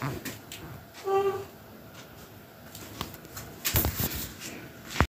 Mm-hmm.